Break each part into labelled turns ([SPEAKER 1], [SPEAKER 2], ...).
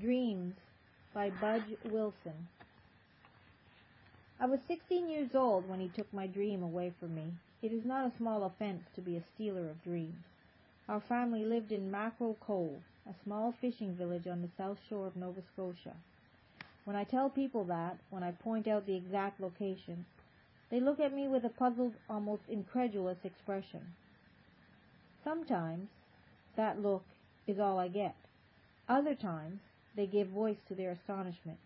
[SPEAKER 1] Dreams by Budge Wilson. I was sixteen years old when he took my dream away from me. It is not a small offence to be a stealer of dreams. Our family lived in Mackerel Cove, a small fishing village on the south shore of Nova Scotia. When I tell people that, when I point out the exact location, they look at me with a puzzled, almost incredulous expression. Sometimes that look is all I get. Other times they gave voice to their astonishment.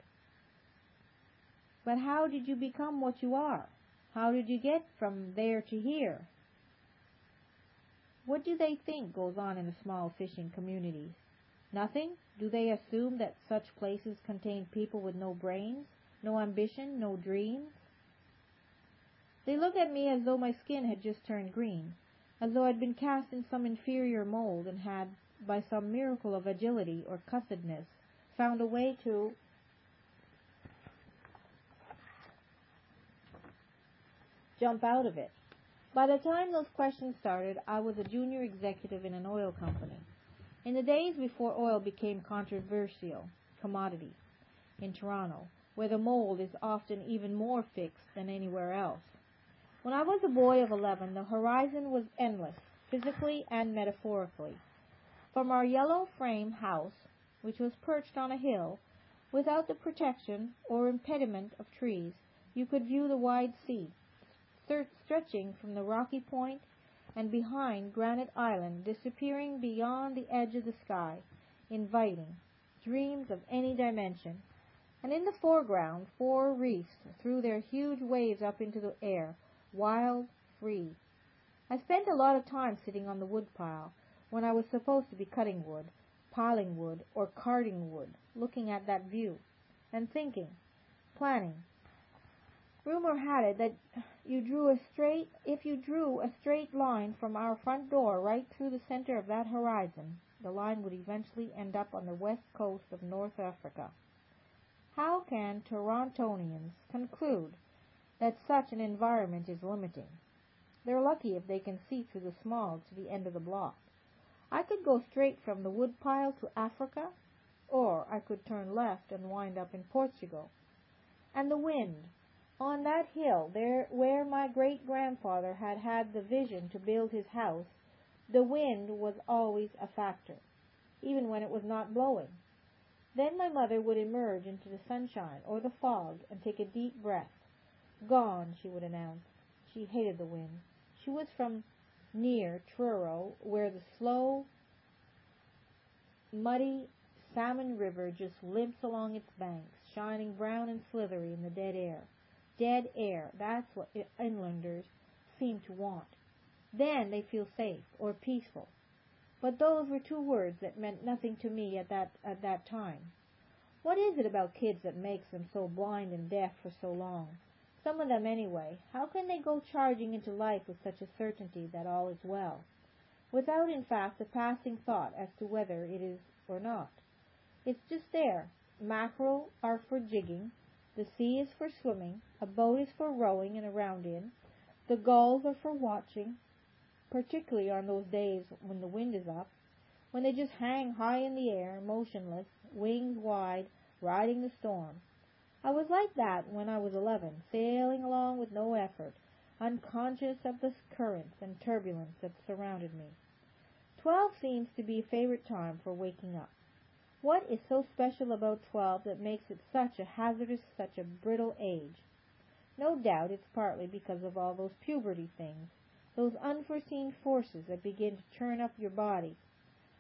[SPEAKER 1] But how did you become what you are? How did you get from there to here? What do they think goes on in the small fishing communities? Nothing? Do they assume that such places contain people with no brains, no ambition, no dreams? They look at me as though my skin had just turned green, as though I'd been cast in some inferior mold and had, by some miracle of agility or cussedness, found a way to jump out of it. By the time those questions started, I was a junior executive in an oil company. In the days before oil became controversial commodity in Toronto, where the mold is often even more fixed than anywhere else. When I was a boy of eleven, the horizon was endless, physically and metaphorically. From our yellow frame house, which was perched on a hill, without the protection or impediment of trees, you could view the wide sea, stretching from the rocky point and behind Granite Island, disappearing beyond the edge of the sky, inviting dreams of any dimension. And in the foreground, four reefs threw their huge waves up into the air, wild, free. I spent a lot of time sitting on the woodpile when I was supposed to be cutting wood, piling wood, or carting wood, looking at that view, and thinking, planning. Rumor had it that you drew a straight, if you drew a straight line from our front door right through the center of that horizon, the line would eventually end up on the west coast of North Africa. How can Torontonians conclude that such an environment is limiting? They're lucky if they can see through the smog to the end of the block. I could go straight from the woodpile to Africa, or I could turn left and wind up in Portugal. And the wind, on that hill there where my great grandfather had had the vision to build his house, the wind was always a factor, even when it was not blowing. Then my mother would emerge into the sunshine or the fog and take a deep breath. Gone, she would announce. She hated the wind. She was from near Truro, where the slow, muddy Salmon River just limps along its banks, shining brown and slithery in the dead air. Dead air, that's what inlanders seem to want. Then they feel safe or peaceful. But those were two words that meant nothing to me at that at that time. What is it about kids that makes them so blind and deaf for so long? Some of them anyway. How can they go charging into life with such a certainty that all is well, without in fact a passing thought as to whether it is or not? It's just there. Mackerel are for jigging, the sea is for swimming, a boat is for rowing and around in, the gulls are for watching, particularly on those days when the wind is up, when they just hang high in the air, motionless, wings wide, riding the storm. I was like that when I was eleven, sailing along with no effort, unconscious of the currents and turbulence that surrounded me. Twelve seems to be a favorite time for waking up. What is so special about twelve that makes it such a hazardous, such a brittle age? No doubt it's partly because of all those puberty things, those unforeseen forces that begin to turn up your body,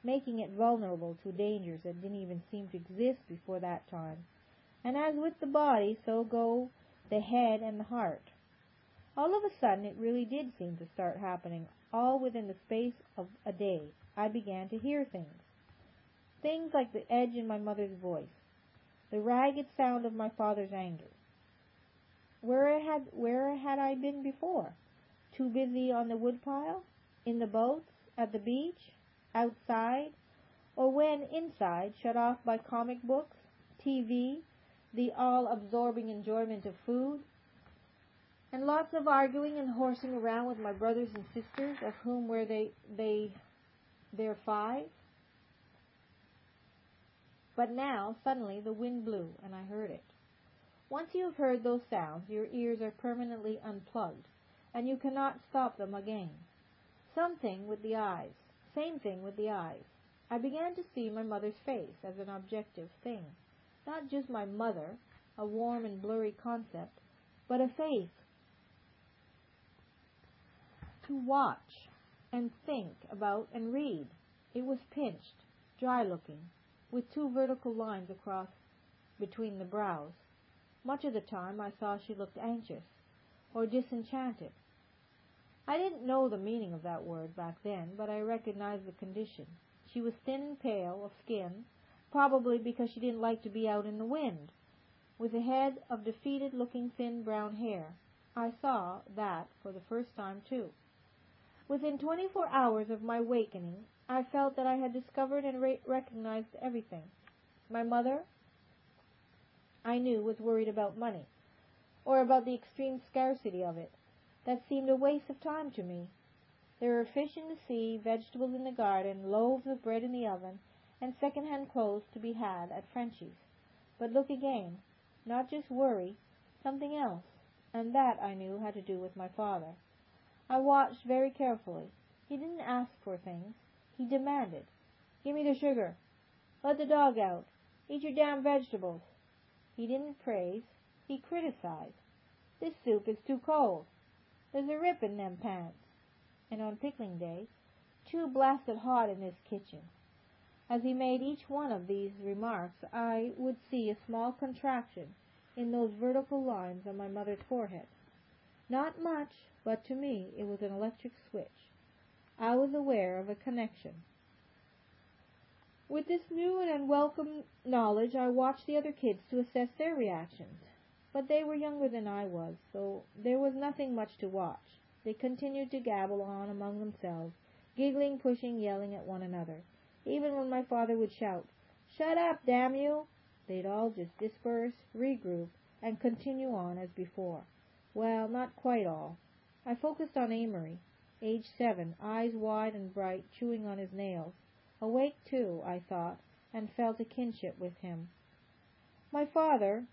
[SPEAKER 1] making it vulnerable to dangers that didn't even seem to exist before that time. And as with the body, so go the head and the heart. All of a sudden it really did seem to start happening, all within the space of a day. I began to hear things. Things like the edge in my mother's voice, the ragged sound of my father's anger. Where had where had I been before? Too busy on the woodpile? In the boats? At the beach? Outside? Or when inside, shut off by comic books, TV, the all-absorbing enjoyment of food, and lots of arguing and horsing around with my brothers and sisters, of whom were they they there five. But now, suddenly, the wind blew, and I heard it. Once you have heard those sounds, your ears are permanently unplugged, and you cannot stop them again. Something with the eyes. Same thing with the eyes. I began to see my mother's face as an objective thing. Not just my mother, a warm and blurry concept, but a face to watch and think about and read. It was pinched, dry looking, with two vertical lines across between the brows. Much of the time I saw she looked anxious or disenchanted. I didn't know the meaning of that word back then, but I recognized the condition. She was thin and pale of skin, probably because she didn't like to be out in the wind, with a head of defeated looking thin brown hair. I saw that for the first time too. Within twenty four hours of my wakening, I felt that I had discovered and re- recognized everything. My mother, I knew, was worried about money, or about the extreme scarcity of it. That seemed a waste of time to me. There were fish in the sea, vegetables in the garden, loaves of bread in the oven, and second-hand clothes to be had at Frenchy's. But look again, not just worry, something else, and that I knew had to do with my father. I watched very carefully. He didn't ask for things. He demanded. Give me the sugar. Let the dog out. Eat your damn vegetables. He didn't praise. He criticized. This soup is too cold. There's a rip in them pants. And on pickling day, too blasted hot in this kitchen. As he made each one of these remarks, I would see a small contraction in those vertical lines on my mother's forehead. Not much, but to me it was an electric switch. I was aware of a connection. With this new and unwelcome knowledge, I watched the other kids to assess their reactions. But they were younger than I was, so there was nothing much to watch. They continued to gabble on among themselves, giggling, pushing, yelling at one another. Even when my father would shout, Shut up, damn you! They'd all just disperse, regroup, and continue on as before. Well, not quite all. I focused on Amory, age seven, eyes wide and bright, chewing on his nails. Awake, too, I thought, and felt a kinship with him. My father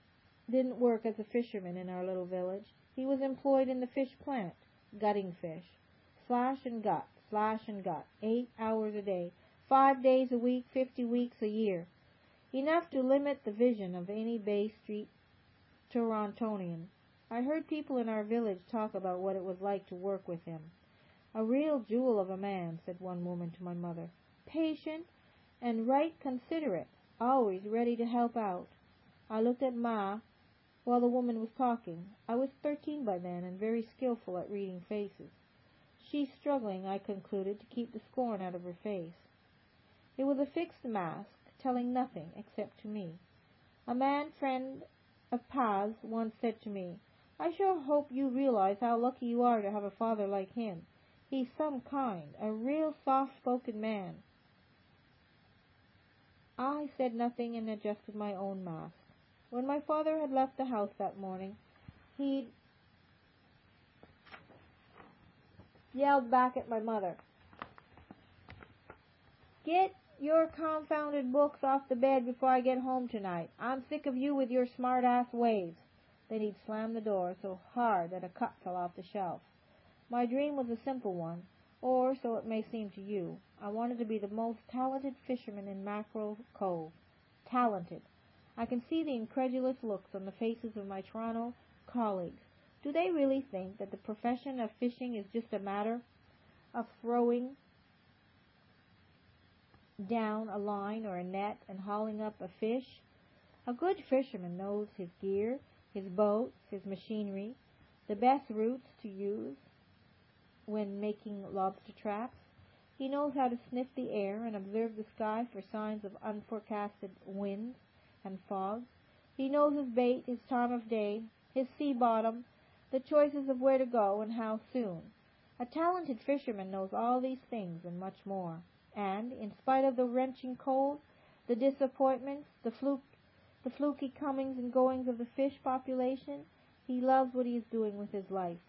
[SPEAKER 1] didn't work as a fisherman in our little village. He was employed in the fish plant, gutting fish. Slash and gut, slash and gut, eight hours a day, five days a week, fifty weeks a year. Enough to limit the vision of any Bay Street Torontonian. I heard people in our village talk about what it was like to work with him. A real jewel of a man, said one woman to my mother. Patient and right considerate, always ready to help out. I looked at Ma while the woman was talking. I was thirteen by then and very skilful at reading faces. She's struggling, I concluded, to keep the scorn out of her face. It was a fixed mask, telling nothing except to me. A man friend of Pa's once said to me, I sure hope you realize how lucky you are to have a father like him. He's some kind, a real soft-spoken man. I said nothing and adjusted my own mask. When my father had left the house that morning, he yelled back at my mother, Get your confounded books off the bed before I get home tonight. I'm sick of you with your smart-ass ways. Then he'd slam the door so hard that a cup fell off the shelf. My dream was a simple one, or so it may seem to you. I wanted to be the most talented fisherman in Mackerel Cove. Talented. I can see the incredulous looks on the faces of my Toronto colleagues. Do they really think that the profession of fishing is just a matter of throwing down a line or a net and hauling up a fish? A good fisherman knows his gear, his boats, his machinery, the best routes to use when making lobster traps. He knows how to sniff the air and observe the sky for signs of unforecasted winds and fogs. He knows his bait, his time of day, his sea bottom, the choices of where to go and how soon. A talented fisherman knows all these things and much more. And, in spite of the wrenching cold, the disappointments, the fluke the fluky comings and goings of the fish population, he loves what he is doing with his life.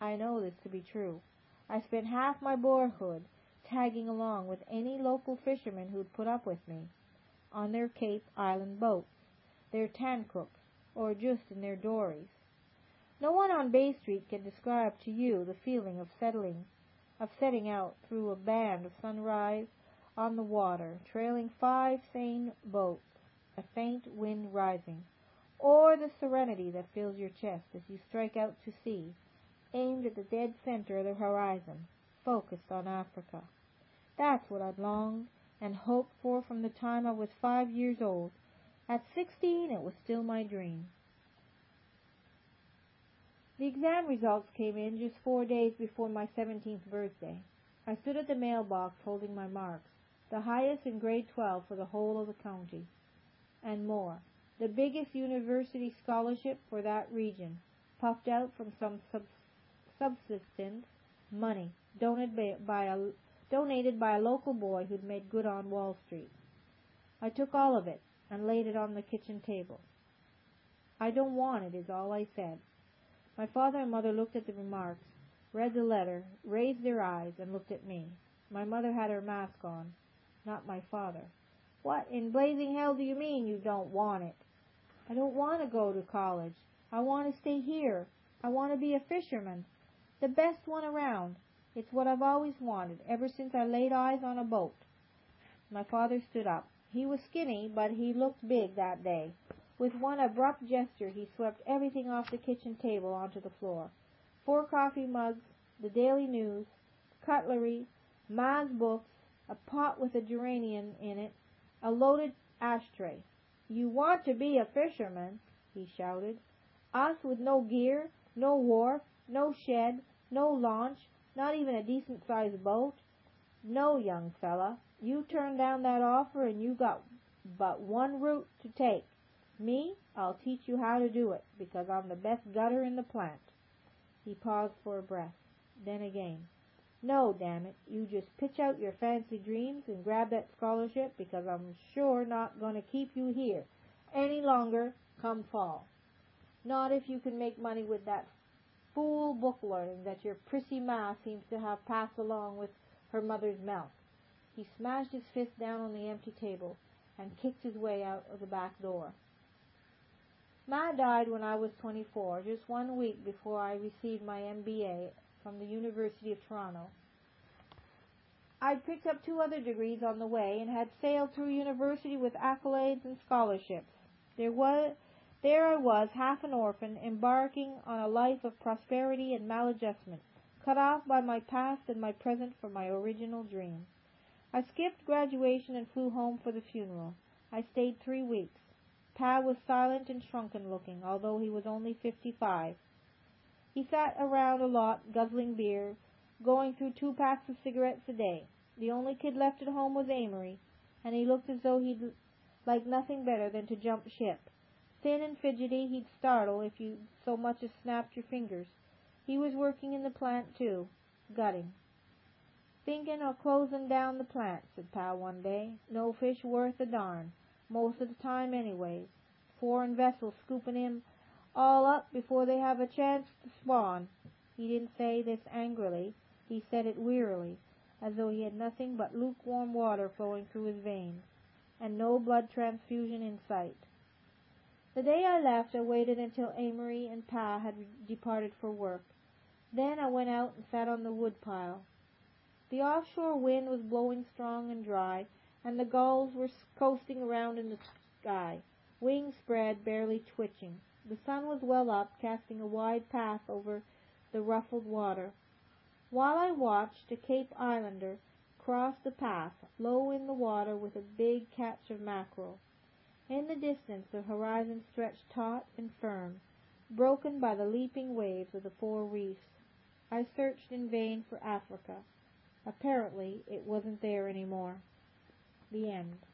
[SPEAKER 1] I know this to be true. I spent half my boyhood tagging along with any local fisherman who'd put up with me. on their Cape Island boats, their Tancooks, or just in their dories. No one on Bay Street can describe to you the feeling of settling, of setting out through a band of sunrise on the water, trailing five seine boats, a faint wind rising, or the serenity that fills your chest as you strike out to sea, aimed at the dead center of the horizon, focused on Africa. That's what I'd longed and hoped for from the time I was five years old. At sixteen it was still my dream. The exam results came in just four days before my seventeenth birthday. I stood at the mailbox holding my marks, the highest in grade twelve for the whole of the county, and more, the biggest university scholarship for that region, puffed out from some sub- subsistence money donated by, by a donated by a local boy who'd made good on Wall Street. I took all of it and laid it on the kitchen table. I don't want it, is all I said. My father and mother looked at the remarks, read the letter, raised their eyes, and looked at me. My mother had her mask on, not my father. What in blazing hell do you mean you don't want it? I don't want to go to college. I want to stay here. I want to be a fisherman. The best one around. It's what I've always wanted, ever since I laid eyes on a boat. My father stood up. He was skinny, but he looked big that day. With one abrupt gesture he swept everything off the kitchen table onto the floor. Four coffee mugs, the Daily News, cutlery, Ma's books, a pot with a geranium in it, a loaded ashtray. You want to be a fisherman, he shouted. Us with no gear, no wharf, no shed, no launch, not even a decent sized boat? No, young fella, you turned down that offer and you got but one route to take. Me, I'll teach you how to do it, because I'm the best gutter in the plant. He paused for a breath. Then again. No, damn it, you just pitch out your fancy dreams and grab that scholarship, because I'm sure not going to keep you here any longer come fall. Not if you can make money with that fool book learning that your prissy ma seems to have passed along with her mother's milk. He smashed his fist down on the empty table and kicked his way out of the back door. Ma died when I was 24, just one week before I received my MBA from the University of Toronto. I'd picked up two other degrees on the way and had sailed through university with accolades and scholarships. There was there I was, half an orphan, embarking on a life of prosperity and maladjustment, cut off by my past and my present from my original dream. I skipped graduation and flew home for the funeral. I stayed three weeks. Pa was silent and shrunken looking, although he was only fifty-five. He sat around a lot, guzzling beer, going through two packs of cigarettes a day. The only kid left at home was Amory, and he looked as though he'd like nothing better than to jump ship. Thin and fidgety, he'd startle if you so much as snapped your fingers. He was working in the plant, too, gutting. Thinkin' o' closin' down the plant, said Pa one day. No fish worth a darn most of the time anyways. Foreign vessels scooping 'em all up before they have a chance to spawn. He didn't say this angrily. He said it wearily, as though he had nothing but lukewarm water flowing through his veins, and no blood transfusion in sight. The day I left, I waited until Amory and Pa had departed for work. Then I went out and sat on the wood pile. The offshore wind was blowing strong and dry, and the gulls were coasting around in the sky, wings spread, barely twitching. The sun was well up, casting a wide path over the ruffled water. While I watched, a Cape Islander crossed the path, low in the water with a big catch of mackerel. In the distance the horizon stretched taut and firm, broken by the leaping waves of the four reefs. I searched in vain for Africa. Apparently it wasn't there any more. The end.